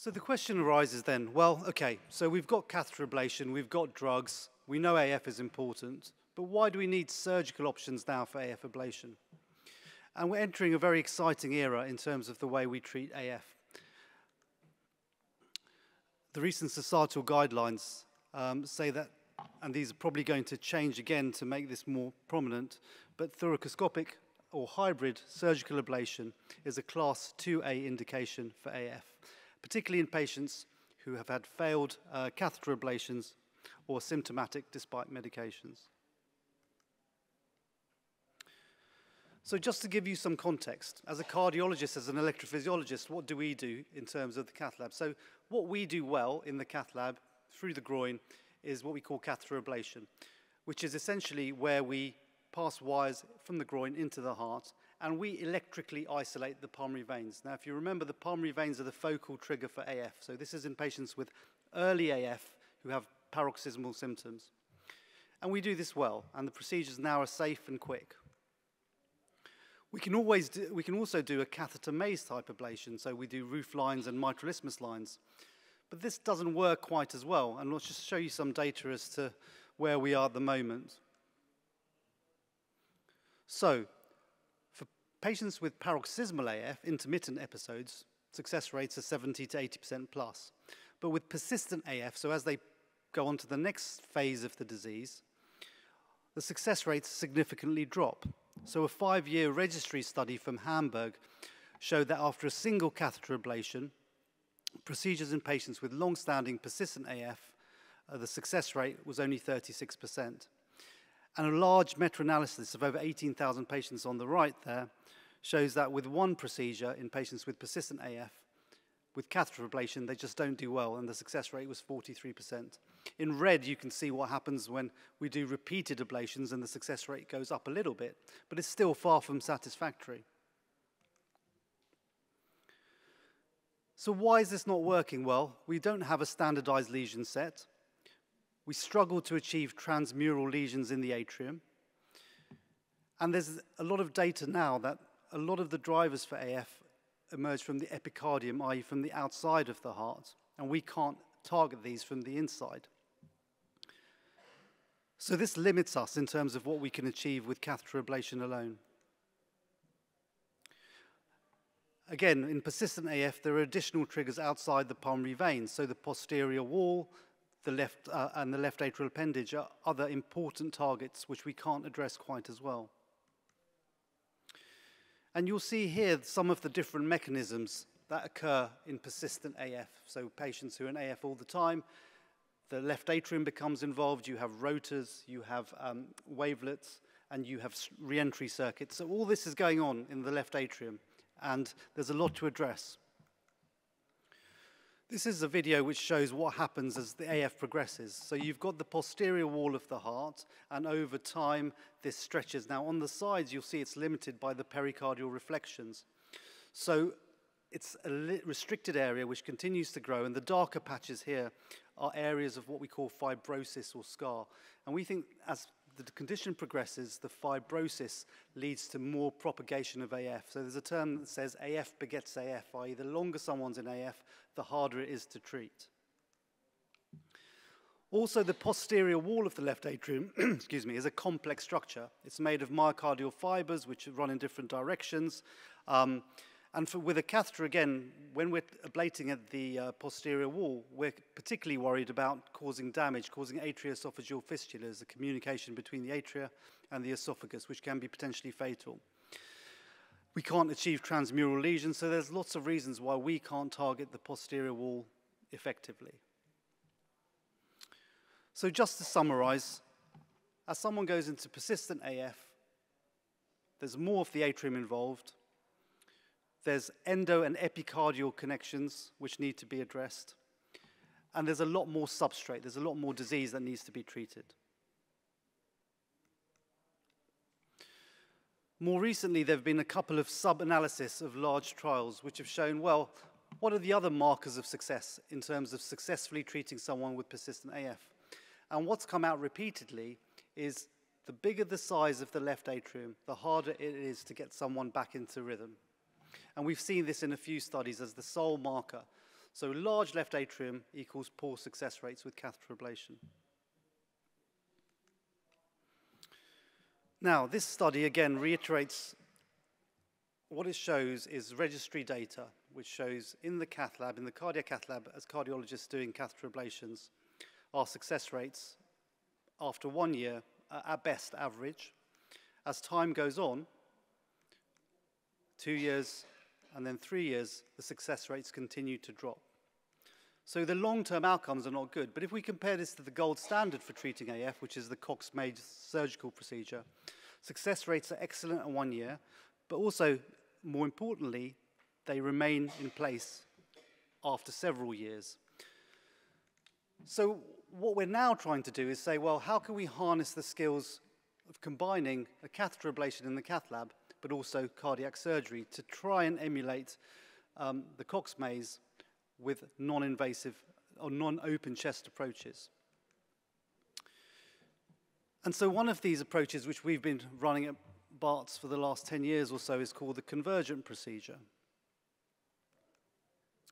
So the question arises then, well, okay, so we've got catheter ablation, we've got drugs, we know AF is important, but why do we need surgical options now for AF ablation? And we're entering a very exciting era in terms of the way we treat AF. The recent societal guidelines um, say that, and these are probably going to change again to make this more prominent, but thoracoscopic or hybrid surgical ablation is a class 2A indication for AF, particularly in patients who have had failed uh, catheter ablations or symptomatic despite medications. So just to give you some context, as a cardiologist, as an electrophysiologist, what do we do in terms of the cath lab? So what we do well in the cath lab through the groin is what we call catheter ablation, which is essentially where we pass wires from the groin into the heart and we electrically isolate the pulmonary veins. Now, if you remember, the pulmonary veins are the focal trigger for AF. So this is in patients with early AF who have paroxysmal symptoms. And we do this well, and the procedures now are safe and quick. We can, always do, we can also do a catheter maze type ablation, so we do roof lines and mitral isthmus lines. But this doesn't work quite as well, and let's just show you some data as to where we are at the moment. So, patients with paroxysmal AF, intermittent episodes, success rates are 70 to 80% plus. But with persistent AF, so as they go on to the next phase of the disease, the success rates significantly drop. So a five-year registry study from Hamburg showed that after a single catheter ablation, procedures in patients with long-standing persistent AF, uh, the success rate was only 36%. And a large meta-analysis of over 18,000 patients on the right there shows that with one procedure in patients with persistent AF, with catheter ablation, they just don't do well, and the success rate was 43%. In red, you can see what happens when we do repeated ablations, and the success rate goes up a little bit, but it's still far from satisfactory. So why is this not working? Well, we don't have a standardized lesion set. We struggle to achieve transmural lesions in the atrium. And there's a lot of data now that a lot of the drivers for AF emerge from the epicardium, i.e. from the outside of the heart, and we can't target these from the inside. So this limits us in terms of what we can achieve with catheter ablation alone. Again, in persistent AF, there are additional triggers outside the pulmonary veins. So the posterior wall the left, uh, and the left atrial appendage are other important targets which we can't address quite as well. And you'll see here some of the different mechanisms that occur in persistent AF. So patients who are in AF all the time, the left atrium becomes involved, you have rotors, you have um, wavelets, and you have reentry circuits. So all this is going on in the left atrium, and there's a lot to address. This is a video which shows what happens as the AF progresses. So you've got the posterior wall of the heart, and over time, this stretches. Now, on the sides, you'll see it's limited by the pericardial reflections. So it's a restricted area which continues to grow, and the darker patches here are areas of what we call fibrosis or scar. And we think as the condition progresses, the fibrosis leads to more propagation of AF. So there's a term that says AF begets AF, i.e. the longer someone's in AF, the harder it is to treat. Also, the posterior wall of the left atrium, excuse me, is a complex structure. It's made of myocardial fibers which run in different directions. Um, and for, with a catheter, again, when we're ablating at the uh, posterior wall, we're particularly worried about causing damage, causing atrioesophageal fistulas, the communication between the atria and the esophagus, which can be potentially fatal. We can't achieve transmural lesions, so there's lots of reasons why we can't target the posterior wall effectively. So just to summarize, as someone goes into persistent AF, there's more of the atrium involved, there's endo and epicardial connections which need to be addressed. And there's a lot more substrate, there's a lot more disease that needs to be treated. More recently, there have been a couple of sub-analysis of large trials which have shown, well, what are the other markers of success in terms of successfully treating someone with persistent AF? And what's come out repeatedly is the bigger the size of the left atrium, the harder it is to get someone back into rhythm. And we've seen this in a few studies as the sole marker. So large left atrium equals poor success rates with catheter ablation. Now, this study again reiterates what it shows is registry data, which shows in the cath lab, in the cardiac cath lab, as cardiologists doing catheter ablations, our success rates after one year are at best average. As time goes on, two years and then three years, the success rates continue to drop. So the long-term outcomes are not good. But if we compare this to the gold standard for treating AF, which is the Cox-Maze surgical procedure, success rates are excellent at one year, but also, more importantly, they remain in place after several years. So what we're now trying to do is say, well, how can we harness the skills of combining a catheter ablation in the cath lab, but also cardiac surgery to try and emulate um, the Cox maze with non-invasive or non-open chest approaches. And so one of these approaches, which we've been running at Barts for the last 10 years or so, is called the convergent procedure.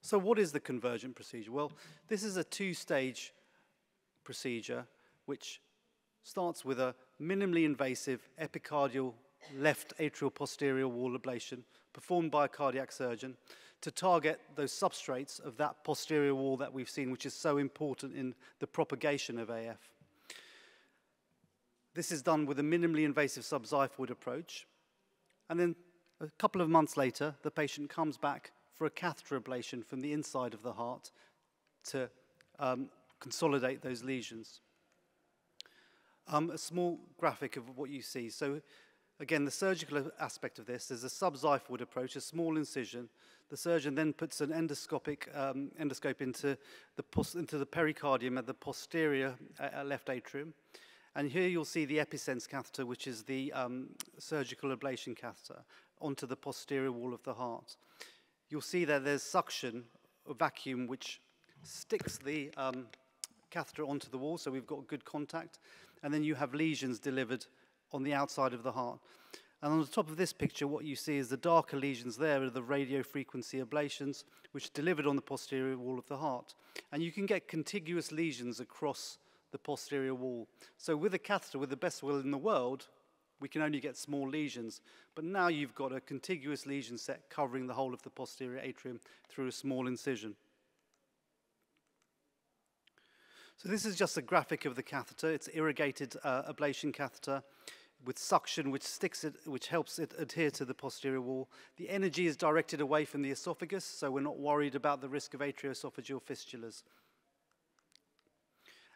So what is the convergent procedure? Well, this is a two-stage procedure which starts with a minimally invasive epicardial left atrial posterior wall ablation performed by a cardiac surgeon to target those substrates of that posterior wall that we've seen, which is so important in the propagation of AF. This is done with a minimally invasive subxiphoid approach. And then a couple of months later, the patient comes back for a catheter ablation from the inside of the heart to um, consolidate those lesions. Um, a small graphic of what you see. So again, the surgical aspect of this is a subxiphoid approach, a small incision. The surgeon then puts an endoscopic um, endoscope into the, into the pericardium at the posterior uh, left atrium. And here you'll see the Epi-Sense catheter, which is the um, surgical ablation catheter, onto the posterior wall of the heart you'll see that there's suction, a vacuum, which sticks the um, catheter onto the wall, so we've got good contact. And then you have lesions delivered on the outside of the heart. And on the top of this picture, what you see is the darker lesions there are the radio frequency ablations, which delivered on the posterior wall of the heart. And you can get contiguous lesions across the posterior wall. So with a catheter, with the best will in the world, we can only get small lesions. But now you've got a contiguous lesion set covering the whole of the posterior atrium through a small incision. So this is just a graphic of the catheter. It's irrigated uh, ablation catheter with suction which sticks it, which helps it adhere to the posterior wall. The energy is directed away from the esophagus, so we're not worried about the risk of atrioesophageal fistulas.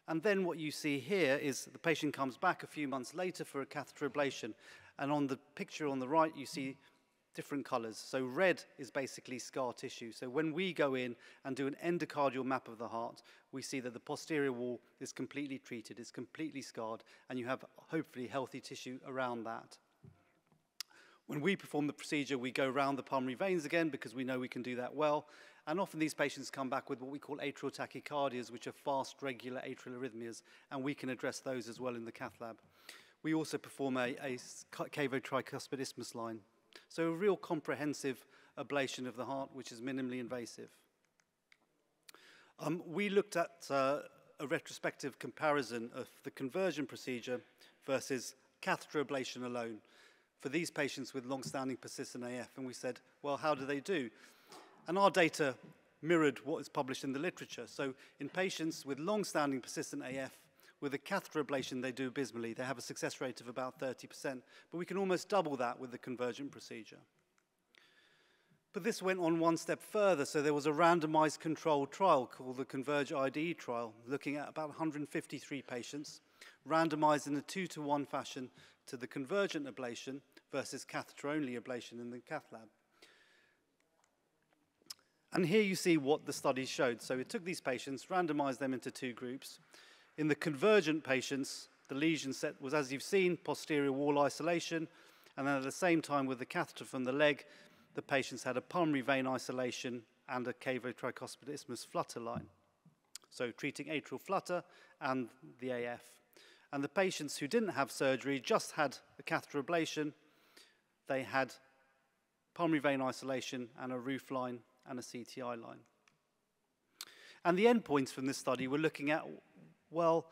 And then what you see here is the patient comes back a few months later for a catheter ablation. And on the picture on the right, you see different colors. So red is basically scar tissue. So when we go in and do an endocardial map of the heart, we see that the posterior wall is completely treated, is completely scarred, and you have hopefully healthy tissue around that. When we perform the procedure, we go around the pulmonary veins again because we know we can do that well. And often these patients come back with what we call atrial tachycardias, which are fast, regular atrial arrhythmias, and we can address those as well in the cath lab. We also perform a, a cavo-tricuspid isthmus line. So a real comprehensive ablation of the heart, which is minimally invasive. Um, we looked at uh, a retrospective comparison of the convergent procedure versus catheter ablation alone for these patients with long-standing persistent AF. And we said, well, how do they do? And our data mirrored what is published in the literature. So in patients with long-standing persistent AF, with a catheter ablation, they do abysmally. They have a success rate of about 30%. But we can almost double that with the convergent procedure. But this went on one step further. So there was a randomized controlled trial called the Converge IDE trial, looking at about 153 patients, randomized in a two-to-one fashion to the convergent ablation versus catheter-only ablation in the cath lab. And here you see what the study showed. So it took these patients, randomized them into two groups. In the convergent patients, the lesion set was, as you've seen, posterior wall isolation. And then at the same time, with the catheter from the leg, the patients had a pulmonary vein isolation and a cavo-tricuspid isthmus flutter line. So treating atrial flutter and the AF. And the patients who didn't have surgery just had a catheter ablation. They had pulmonary vein isolation and a roof line and a CTI line. And the endpoints from this study were looking at, well,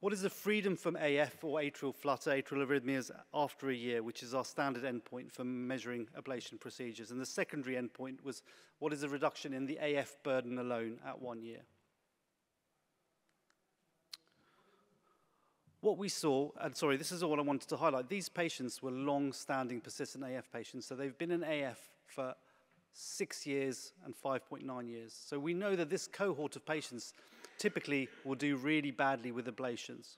what is the freedom from AF or atrial flutter, atrial arrhythmias after a year, which is our standard endpoint for measuring ablation procedures. And the secondary endpoint was what is the reduction in the AF burden alone at one year. What we saw, and sorry, this is all I wanted to highlight, these patients were long-standing persistent AF patients, so they've been in AF for six years and 5.9 years. So we know that this cohort of patients typically will do really badly with ablations.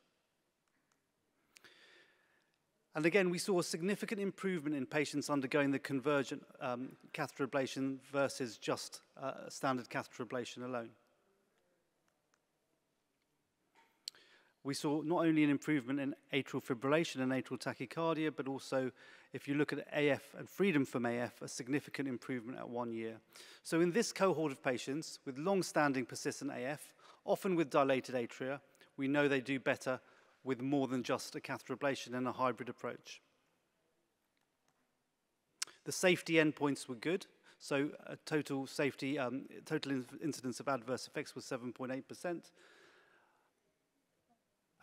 And again, we saw a significant improvement in patients undergoing the convergent um, catheter ablation versus just uh, standard catheter ablation alone. We saw not only an improvement in atrial fibrillation and atrial tachycardia, but also, if you look at AF and freedom from AF, a significant improvement at one year. So in this cohort of patients with long-standing persistent AF, Often with dilated atria, we know they do better with more than just a catheter ablation and a hybrid approach. The safety endpoints were good. So a total safety, um, total incidence of adverse effects was 7.8%.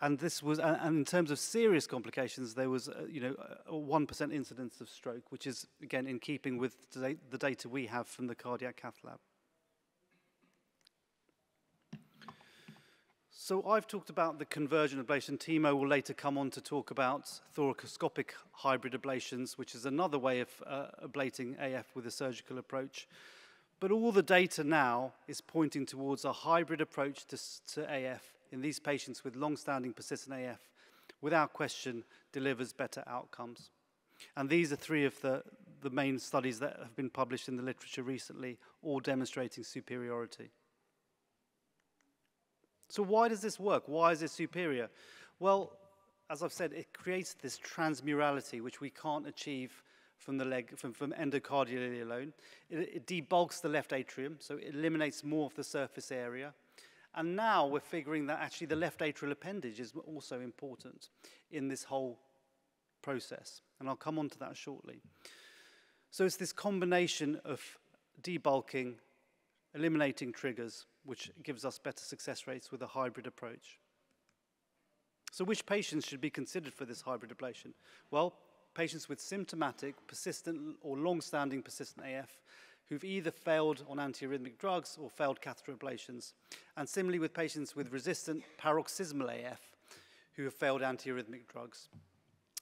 And this was, and in terms of serious complications, there was, uh, you know, a 1% incidence of stroke, which is, again, in keeping with the data we have from the cardiac cath lab. So I've talked about the convergent ablation. Timo will later come on to talk about thoracoscopic hybrid ablations, which is another way of uh, ablating AF with a surgical approach. But all the data now is pointing towards a hybrid approach to, to AF in these patients with long-standing persistent AF, without question, delivers better outcomes. And these are three of the, the main studies that have been published in the literature recently, all demonstrating superiority. So why does this work? Why is it superior? Well, as I've said, it creates this transmurality, which we can't achieve from the leg, from, from endocardially alone. It, it debulks the left atrium, so it eliminates more of the surface area. And now we're figuring that actually the left atrial appendage is also important in this whole process. And I'll come on to that shortly. So it's this combination of debulking, eliminating triggers, which gives us better success rates with a hybrid approach. So which patients should be considered for this hybrid ablation? Well, patients with symptomatic, persistent, or long-standing persistent AF who've either failed on antiarrhythmic drugs or failed catheter ablations. And similarly with patients with resistant paroxysmal AF who have failed antiarrhythmic drugs.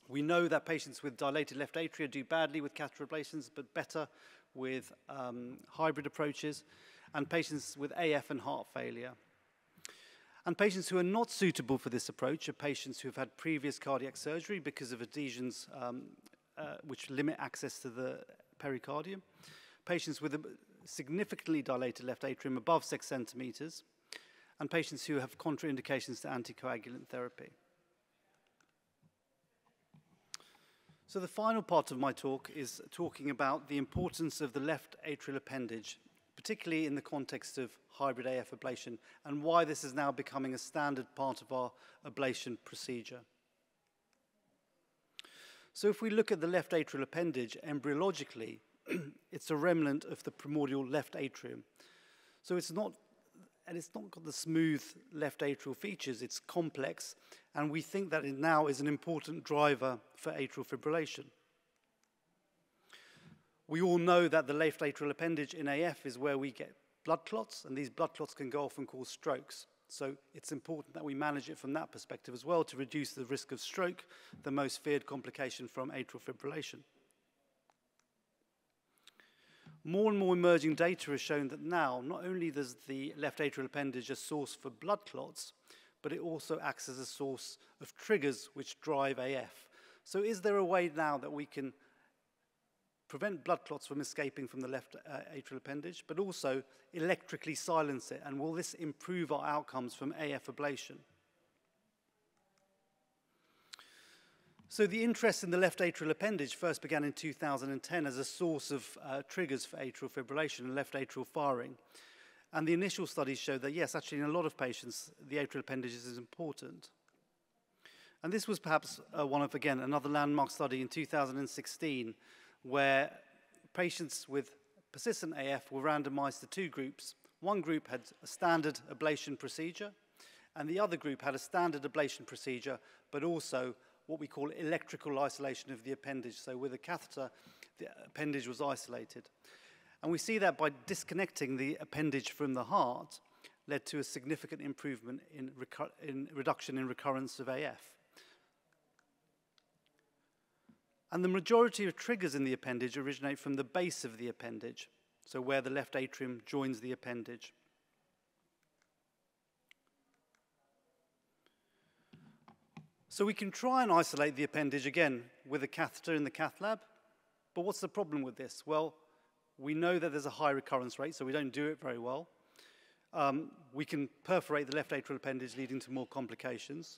We know that patients with dilated left atria do badly with catheter ablations, but better with um, hybrid approaches and patients with AF and heart failure. And patients who are not suitable for this approach are patients who have had previous cardiac surgery because of adhesions um, uh, which limit access to the pericardium, patients with a significantly dilated left atrium above six centimeters, and patients who have contraindications to anticoagulant therapy. So the final part of my talk is talking about the importance of the left atrial appendage particularly in the context of hybrid AF ablation, and why this is now becoming a standard part of our ablation procedure. So if we look at the left atrial appendage embryologically, it's a remnant of the primordial left atrium. So it's not, and it's not got the smooth left atrial features, it's complex, and we think that it now is an important driver for atrial fibrillation. We all know that the left atrial appendage in AF is where we get blood clots, and these blood clots can go off and cause strokes. So it's important that we manage it from that perspective as well to reduce the risk of stroke, the most feared complication from atrial fibrillation. More and more emerging data has shown that now, not only does the left atrial appendage a source for blood clots, but it also acts as a source of triggers which drive AF. So is there a way now that we can prevent blood clots from escaping from the left uh, atrial appendage, but also electrically silence it? And will this improve our outcomes from AF ablation? So the interest in the left atrial appendage first began in 2010 as a source of uh, triggers for atrial fibrillation and left atrial firing. And the initial studies showed that, yes, actually in a lot of patients, the atrial appendage is important. And this was perhaps uh, one of, again, another landmark study in 2016 where patients with persistent AF were randomized to two groups, One group had a standard ablation procedure, and the other group had a standard ablation procedure, but also what we call electrical isolation of the appendage. So with a catheter, the appendage was isolated. And we see that by disconnecting the appendage from the heart led to a significant improvement in, in reduction in recurrence of AF. And the majority of triggers in the appendage originate from the base of the appendage, so where the left atrium joins the appendage. So we can try and isolate the appendage again with a catheter in the cath lab, but what's the problem with this? Well, we know that there's a high recurrence rate, so we don't do it very well. Um, we can perforate the left atrial appendage, leading to more complications.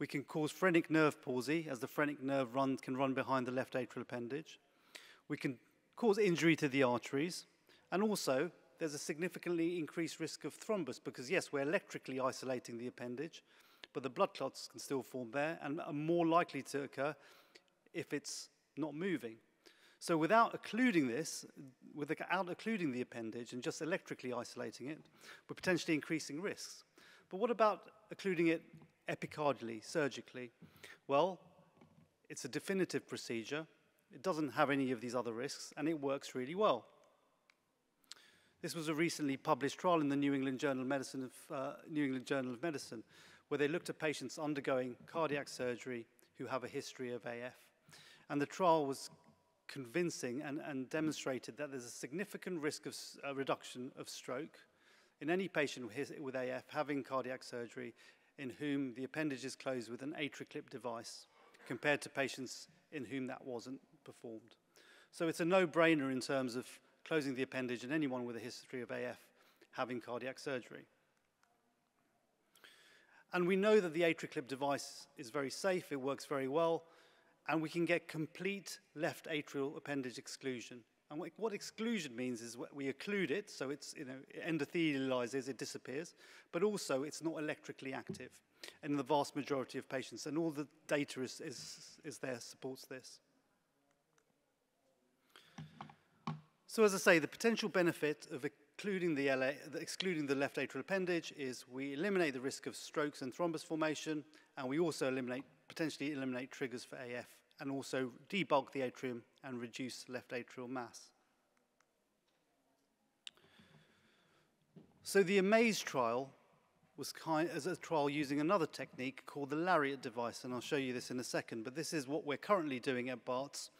We can cause phrenic nerve palsy, as the phrenic nerve run, can run behind the left atrial appendage. We can cause injury to the arteries. And also, there's a significantly increased risk of thrombus because, yes, we're electrically isolating the appendage, but the blood clots can still form there and are more likely to occur if it's not moving. So without occluding this, without occluding the appendage and just electrically isolating it, we're potentially increasing risks. But what about occluding it epicardially, surgically? Well, it's a definitive procedure. It doesn't have any of these other risks, and it works really well. This was a recently published trial in the New England Journal of Medicine, of, uh, New England Journal of Medicine, where they looked at patients undergoing cardiac surgery who have a history of AF. And the trial was convincing and, and demonstrated that there's a significant risk of uh, reduction of stroke in any patient with, AF having cardiac surgery in whom the appendage is closed with an AtriClip device compared to patients in whom that wasn't performed. So it's a no-brainer in terms of closing the appendage in anyone with a history of AF having cardiac surgery. And we know that the AtriClip device is very safe, it works very well, and we can get complete left atrial appendage exclusion. And what exclusion means is we occlude it, so it's, you know, it endothelializes, it disappears, but also it's not electrically active in the vast majority of patients, and all the data is, is, is there supports this. So as I say, the potential benefit of excluding the, LA, excluding the left atrial appendage is we eliminate the risk of strokes and thrombus formation, and we also eliminate, potentially eliminate triggers for AF and also debulk the atrium and reduce left atrial mass. So the AMAZE trial was kind as a trial using another technique called the Lariat device, and I'll show you this in a second, but this is what we're currently doing at Barts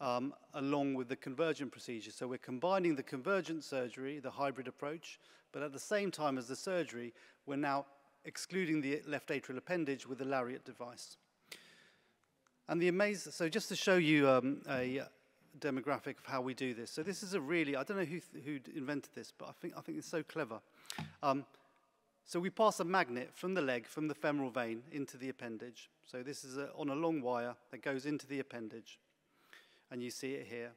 um, along with the convergent procedure. So we're combining the convergent surgery, the hybrid approach, but at the same time as the surgery, we're now excluding the left atrial appendage with the Lariat device. And the amazing, so just to show you um, a demographic of how we do this. So this is a really, I don't know who, who invented this, but I think, I think it's so clever. Um, so we pass a magnet from the leg, from the femoral vein, into the appendage. So this is a, on a long wire that goes into the appendage. And you see it here.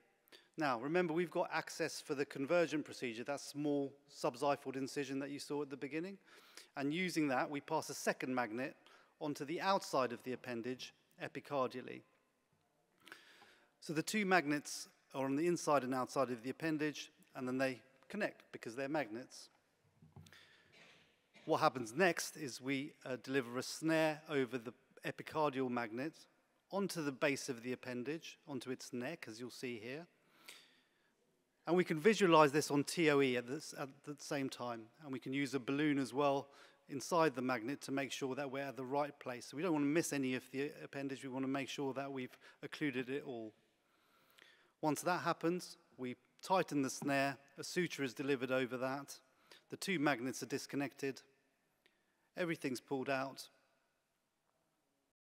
Now, remember, we've got access for the convergent procedure, that small subxiphoid incision that you saw at the beginning. And using that, we pass a second magnet onto the outside of the appendage epicardially. So the two magnets are on the inside and outside of the appendage, and then they connect because they're magnets. What happens next is we uh, deliver a snare over the epicardial magnet onto the base of the appendage, onto its neck, as you'll see here. And we can visualize this on TOE at, this, at the same time. And we can use a balloon as well inside the magnet to make sure that we're at the right place. So we don't want to miss any of the appendage. We want to make sure that we've occluded it all. Once that happens, we tighten the snare. A suture is delivered over that. The two magnets are disconnected. Everything's pulled out.